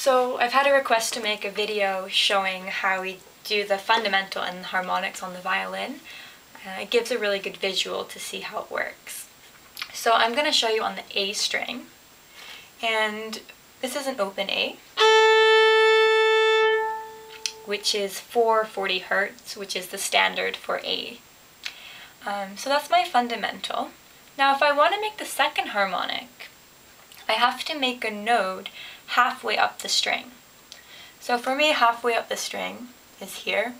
So I've had a request to make a video showing how we do the fundamental and harmonics on the violin. Uh, it gives a really good visual to see how it works. So I'm going to show you on the A string. And this is an open A, which is 440 hertz, which is the standard for A. Um, so that's my fundamental. Now if I want to make the second harmonic, I have to make a node halfway up the string. So for me, halfway up the string is here.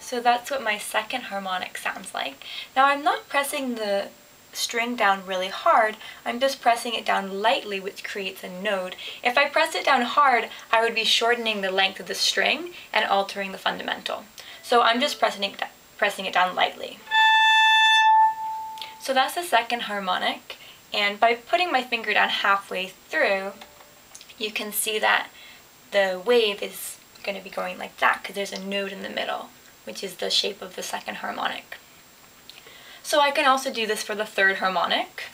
So that's what my second harmonic sounds like. Now I'm not pressing the string down really hard, I'm just pressing it down lightly which creates a node. If I press it down hard, I would be shortening the length of the string and altering the fundamental. So I'm just pressing it, pressing it down lightly. So that's the second harmonic. And by putting my finger down halfway through, you can see that the wave is going to be going like that because there's a node in the middle, which is the shape of the second harmonic. So I can also do this for the third harmonic.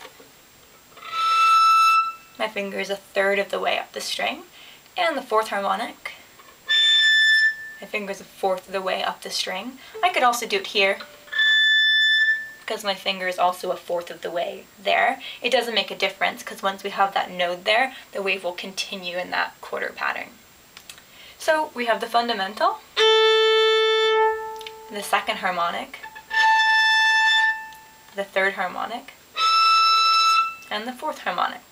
My finger is a third of the way up the string. And the fourth harmonic. My finger is a fourth of the way up the string. I could also do it here because my finger is also a fourth of the way there. It doesn't make a difference because once we have that node there, the wave will continue in that quarter pattern. So we have the fundamental, the second harmonic, the third harmonic, and the fourth harmonic.